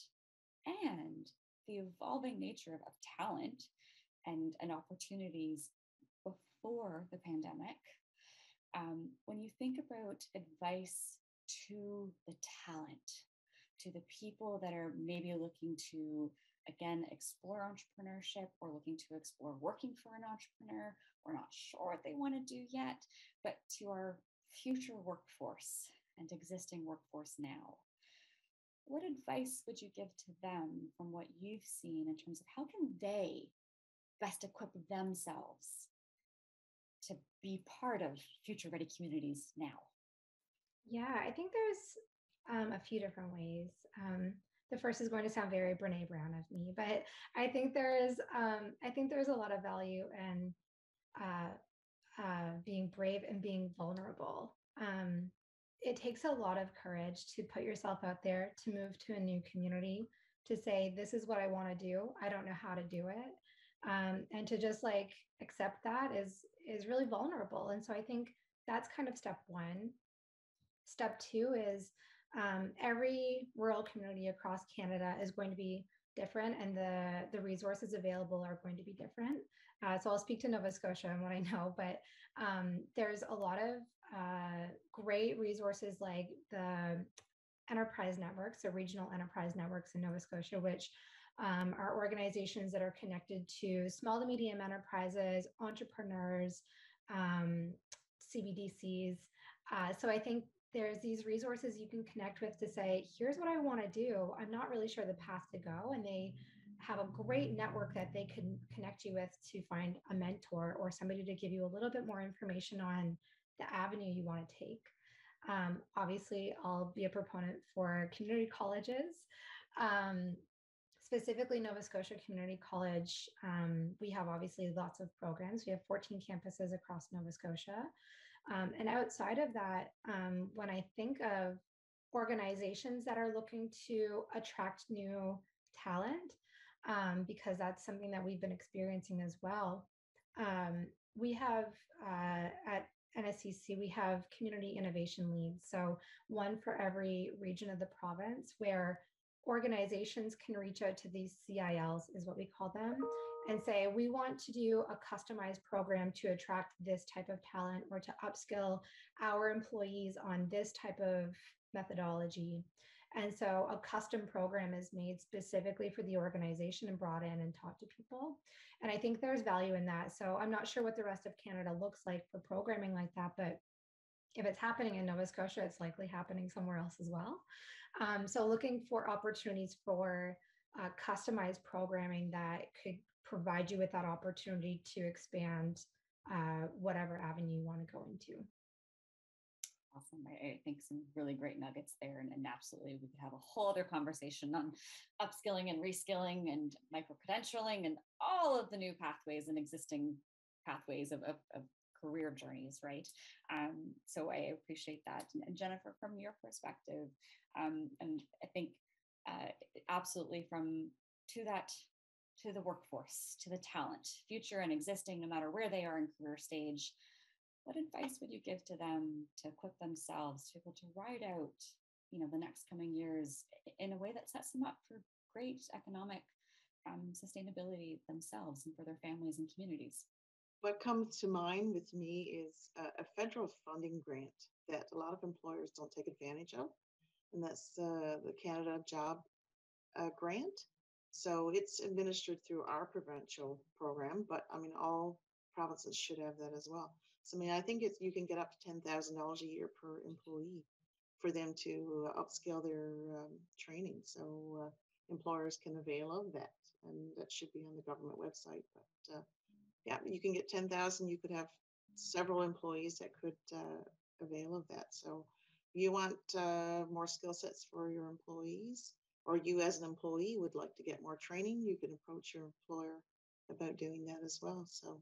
and the evolving nature of, of talent and, and opportunities before the pandemic, um, when you think about advice to the talent, to the people that are maybe looking to again explore entrepreneurship or looking to explore working for an entrepreneur. Or not sure what they want to do yet but to our future workforce and existing workforce now. What advice would you give to them from what you've seen in terms of how can they best equip themselves to be part of future ready communities now? Yeah i think there's um, a few different ways um, the first is going to sound very Brene Brown of me, but I think there is um, I think there's a lot of value in uh, uh, being brave and being vulnerable. Um, it takes a lot of courage to put yourself out there to move to a new community to say this is what I want to do. I don't know how to do it, um, and to just like accept that is is really vulnerable. And so I think that's kind of step one. Step two is um, every rural community across Canada is going to be different and the, the resources available are going to be different. Uh, so I'll speak to Nova Scotia and what I know, but um, there's a lot of uh, great resources like the enterprise networks, the regional enterprise networks in Nova Scotia, which um, are organizations that are connected to small to medium enterprises, entrepreneurs, um, CBDCs. Uh, so I think there's these resources you can connect with to say, here's what I want to do. I'm not really sure the path to go. And they have a great network that they can connect you with to find a mentor or somebody to give you a little bit more information on the avenue you want to take. Um, obviously, I'll be a proponent for community colleges. Um, specifically, Nova Scotia Community College, um, we have obviously lots of programs. We have 14 campuses across Nova Scotia. Um, and outside of that, um, when I think of organizations that are looking to attract new talent, um, because that's something that we've been experiencing as well, um, we have uh, at NSCC, we have community innovation leads. So, one for every region of the province where organizations can reach out to these CILs, is what we call them, and say, we want to do a customized program to attract this type of talent or to upskill our employees on this type of methodology. And so a custom program is made specifically for the organization and brought in and taught to people. And I think there's value in that. So I'm not sure what the rest of Canada looks like for programming like that, but if it's happening in Nova Scotia, it's likely happening somewhere else as well. Um, so looking for opportunities for uh, customized programming that could provide you with that opportunity to expand uh, whatever avenue you want to go into. Awesome. I, I, think some really great nuggets there. And, and, absolutely, we could have a whole other conversation on upskilling and reskilling and micro credentialing and all of the new pathways and existing pathways of, of, of career journeys, right? Um, so I appreciate that. And, and Jennifer, from your perspective, um, and I think uh, absolutely from to that to the workforce, to the talent, future and existing, no matter where they are in career stage, what advice would you give to them to equip themselves to be able to ride out, you know, the next coming years in a way that sets them up for great economic um, sustainability themselves and for their families and communities? What comes to mind with me is a, a federal funding grant that a lot of employers don't take advantage of, and that's uh, the Canada Job uh, Grant. So it's administered through our provincial program, but I mean, all provinces should have that as well. So, I mean, I think it's, you can get up to $10,000 a year per employee for them to uh, upscale their um, training. So uh, employers can avail of that. And that should be on the government website. But uh, yeah, you can get 10,000. You could have several employees that could uh, avail of that. So you want uh, more skill sets for your employees or you as an employee would like to get more training, you can approach your employer about doing that as well. So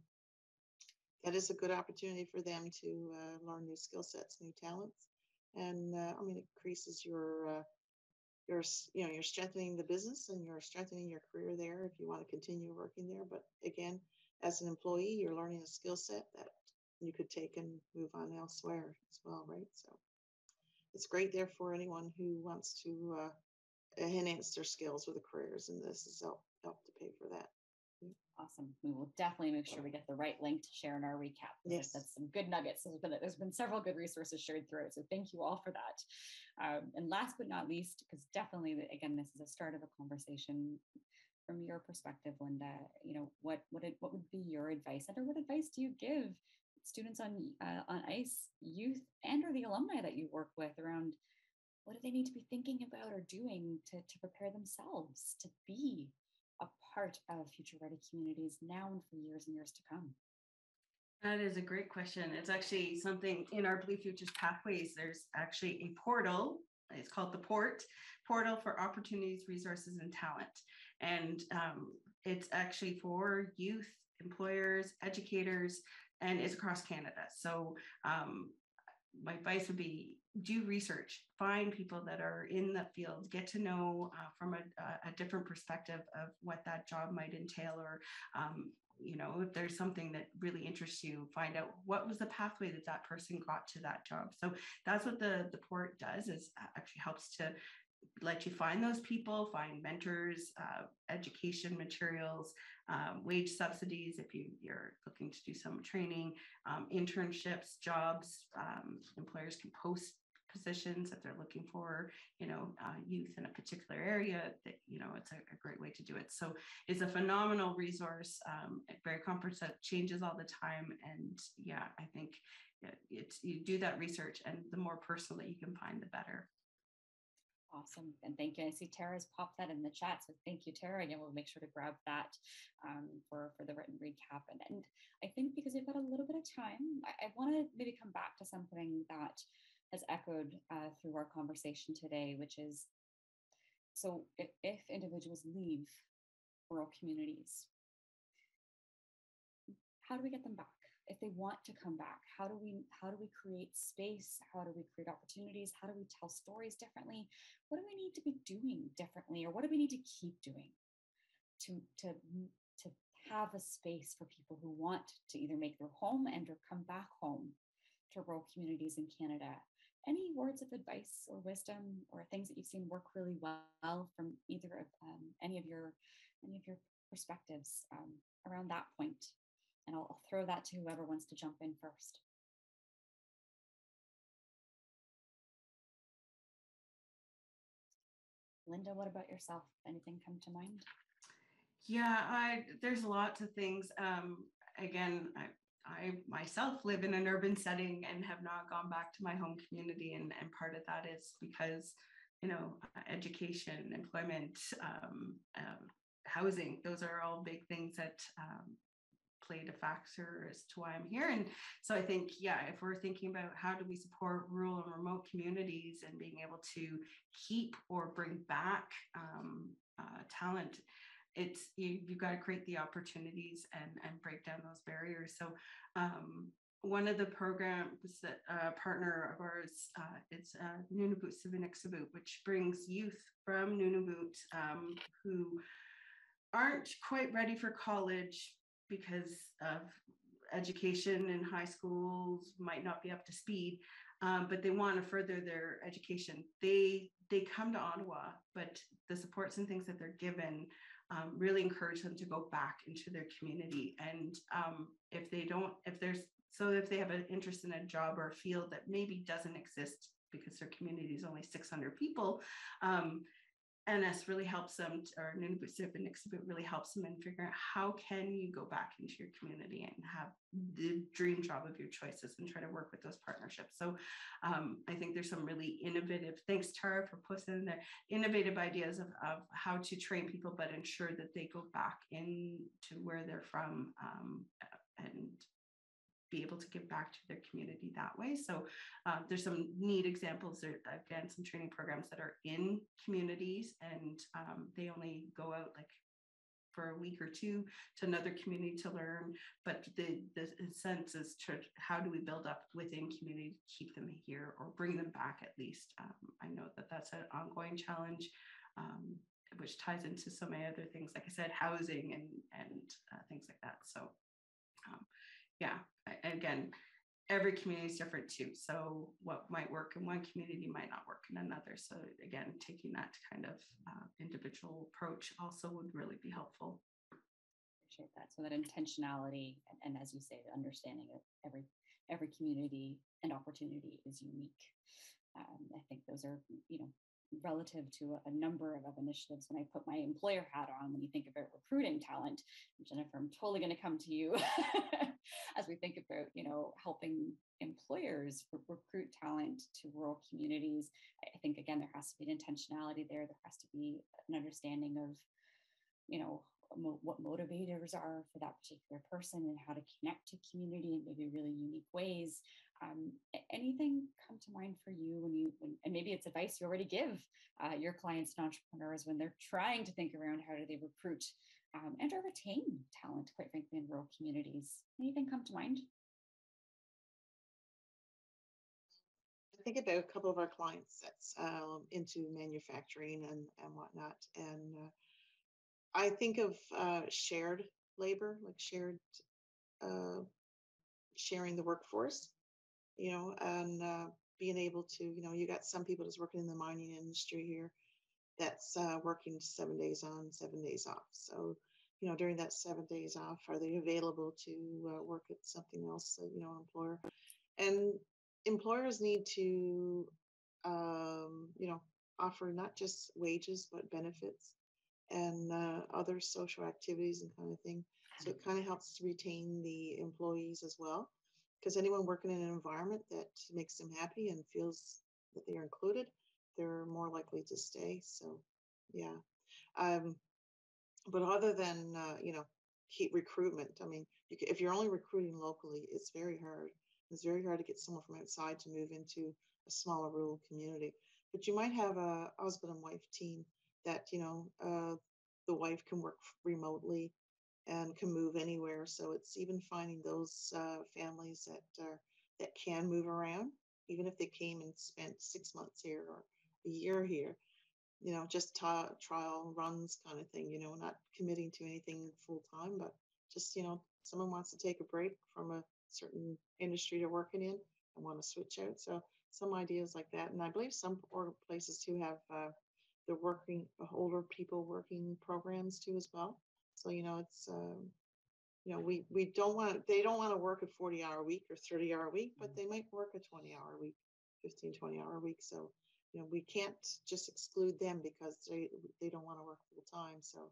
that is a good opportunity for them to uh, learn new skill sets, new talents, and uh, I mean it increases your uh, your you know you're strengthening the business and you're strengthening your career there if you want to continue working there. But again, as an employee, you're learning a skill set that you could take and move on elsewhere as well, right? So it's great there for anyone who wants to uh, enhance their skills with the careers, and this has helped helped to pay for that. Awesome. We will definitely make sure we get the right link to share in our recap. Yes. That's some good nuggets. There's been, there's been several good resources shared through it. So thank you all for that. Um, and last but not least, because definitely, again, this is a start of a conversation from your perspective, Lynda, you know, what, what, what would be your advice and or what advice do you give students on, uh, on Ice youth and or the alumni that you work with around what do they need to be thinking about or doing to, to prepare themselves to be a part of future ready communities now and for years and years to come? That is a great question. It's actually something in our Blue Futures Pathways. There's actually a portal. It's called the Port Portal for Opportunities, Resources, and Talent. And um, it's actually for youth, employers, educators, and it's across Canada. So um, my advice would be do research, find people that are in the field, get to know uh, from a, a, different perspective of what that job might entail, or um, you know, if there's something that really interests you, find out what was the pathway that that person got to that job. So that's what the the port does is actually helps to let you find those people, find mentors, uh, education materials, um, wage subsidies if you, you're looking to do some training, um, internships, jobs. Um, employers can post positions that they're looking for, you know, uh, youth in a particular area. That you know, it's a, a, great way to do it. So it's a phenomenal resource, um, very comprehensive, changes all the time, and yeah, I think it's you do that research, and the more personal that you can find, the better. Awesome. And thank you. I see Tara's popped that in the chat. So thank you, Tara. Again, we'll make sure to grab that um, for, for the written recap. And, and I think because we've got a little bit of time, I, I want to maybe come back to something that has echoed uh, through our conversation today, which is so if, if individuals leave rural communities, how do we get them back? If they want to come back how do we how do we create space? How do we create opportunities? How do we tell stories differently? What do we need to be doing differently or what do we need to keep doing to to to have a space for people who want to either make their home and or come back home to rural communities in canada? Any words of advice or wisdom or things that you've seen work really well from either of um, any of your any of your perspectives um, around that point and I'll, I'll throw that to whoever wants to jump in first. Lynda, what about yourself? Anything come to mind? Yeah, I there's lots of things. Um, again, I, I myself live in an urban setting and have not gone back to my home community, and and part of that is because you know education, employment, um, um, housing. Those are all big things that um, played a factor as to why I'm here. And so I think, yeah, if we're thinking about how do we support rural and remote communities and being able to keep or bring back um, uh, talent, it's you, have got to create the opportunities and and break down those barriers. So um, one of the programs that a uh, partner of ours, uh, it's uh, Nunavut Sivuniksavut, which brings youth from Nunavut um, who aren't quite ready for college because of education in high schools might not be up to speed, um, but they want to further their education. They they come to Ottawa, but the supports and things that they're given um, really encourage them to go back into their community. And um, if they don't, if there's so if they have an interest in a job or a field that maybe doesn't exist because their community is only 600 people, um, NS really helps them, or Nunavut Sivuniksavut really helps them in figuring out how can you go back into your community and have the dream job of your choices and try to work with those partnerships. So um, I think there's some really innovative, thanks Tara for posting in there, innovative ideas of, of how to train people, but ensure that they go back into where they're from um, and be able to give back to their community that way. So uh, there's some neat examples. There again some training programs that are in communities, and um, they only go out like for a week or two to another community to learn. But the the sense is to how do we build up within community to keep them here or bring them back at least. Um, I know that that's an ongoing challenge. Um, which ties into so many other things, like I said, housing and and uh, things like that. So, um, yeah, again, every community is different too. So what might work in one community might not work in another. So again, taking that kind of uh, individual approach also would really be helpful. Appreciate that. So that intentionality and, and as you say, the understanding of every every community and opportunity is unique. Um, I think those are, you know, relative to a, number of, initiatives when I put my employer hat on when you think about recruiting talent. Jennifer, I'm totally going to come to you as we think about, you know, helping employers re- recruit talent to rural communities. I think again there has to be an intentionality there. There has to be an understanding of, you know, what motivators are for that particular person and how to connect to community in maybe really unique ways. Um, anything come to mind for you when you, when, and maybe it's advice you already give uh, your clients and entrepreneurs when they're trying to think around how do they recruit um, and or retain talent, quite frankly, in rural communities. Anything come to mind? I think about a couple of our clients that's um, into manufacturing and, and whatnot. And uh, I think of uh, shared labor, like shared uh, sharing the workforce, you know, and uh, being able to, you know, you got some people that's working in the mining industry here that's uh, working seven days on, seven days off. So, you know, during that seven days off, are they available to uh, work at something else, uh, you know, employer? And employers need to, um, you know, offer not just wages, but benefits and uh, other social activities and kind of thing. So it kind of helps to retain the employees as well. Because anyone working in an environment that makes them happy and feels that they are included, they're more likely to stay. So, yeah. Um, but other than uh, you know, keep recruitment. I mean, you can, if you're only recruiting locally, it's very hard. It's very hard to get someone from outside to move into a smaller rural community. But you might have a husband and wife team that you know uh, the wife can work remotely and can move anywhere. So it's even finding those uh, families that are that can move around, even if they came and spent six months here or a year here. You know, just t- trial runs kind of thing. You know, not committing to anything full time, but just you know, someone wants to take a break from a certain industry they're working in and want to switch out. So some ideas like that, and I believe some places too have uh, the working older people working programs too as well. So you know it's um, you know we we don't want they don't want to work a 40 hour week or 30 hour week, but they might work a 20 hour week, 15 20 hour week. So you know we can't just exclude them because they they don't want to work full time. So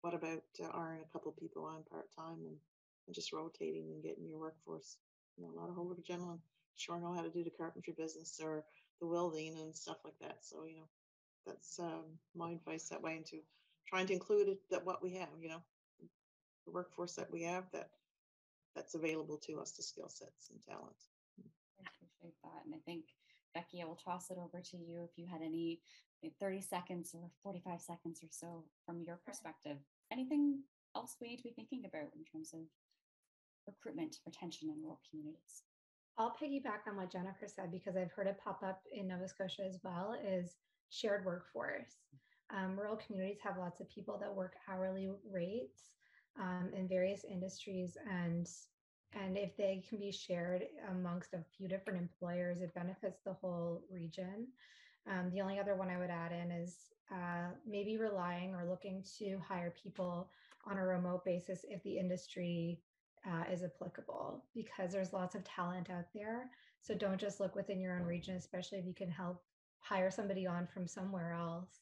what about uh, hiring a couple people on part time and, and just rotating and getting your workforce? You know a lot of older gentlemen sure know how to do the carpentry business or the welding and stuff like that. So you know that's um, my advice that way into trying to include it that what we have, you know, the workforce that we have that that's available to us, the skill sets and talent. I appreciate that. And I think Becky, I will toss it over to you if you had any 30 seconds or 45 seconds or so from your perspective. Anything else we need to be thinking about in terms of recruitment, retention in rural communities? I'll piggyback on what Jennifer said because I've heard it pop up in Nova Scotia as well. Is shared workforce. Um, rural communities have lots of people that work hourly rates um, in various industries, and and if they can be shared amongst a few different employers, it benefits the whole region. Um, the only other one I would add in is uh, maybe relying or looking to hire people on a remote basis if the industry uh, is applicable, because there's lots of talent out there. So don't just look within your own region, especially if you can help hire somebody on from somewhere else.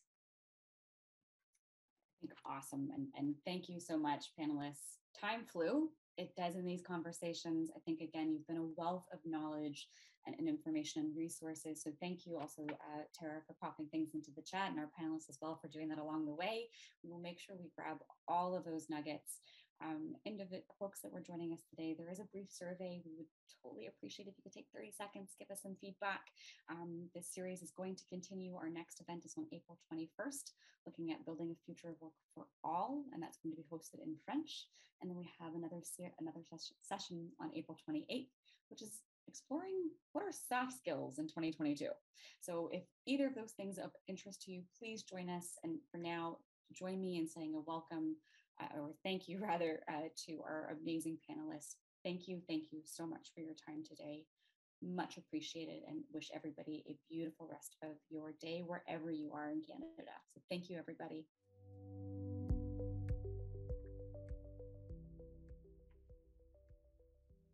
I think awesome. And, and thank you so much, panelists. Time flew. It does in these conversations. I think, again, you've been a wealth of knowledge and, and information and resources. So thank you also, uh, Tara, for popping things into the chat and our panelists as well for doing that along the way. We will make sure we grab all of those nuggets um, folks that were joining us today, there is a brief survey. We would totally appreciate if you could take 30 seconds, give us some feedback. Um, this series is going to continue. Our next event is on April 21st, looking at building a future of work for all, and that's going to be hosted in French. And then we have another another ses session on April 28th, which is exploring what are soft skills in 2022. So if either of those things of interest to you, please join us. And for now, join me in saying a welcome uh, or thank you rather uh, to our amazing panelists Thank you, thank you so much for your time today. Much appreciated and wish everybody a beautiful rest of your day wherever you are in Canada. So thank you, everybody.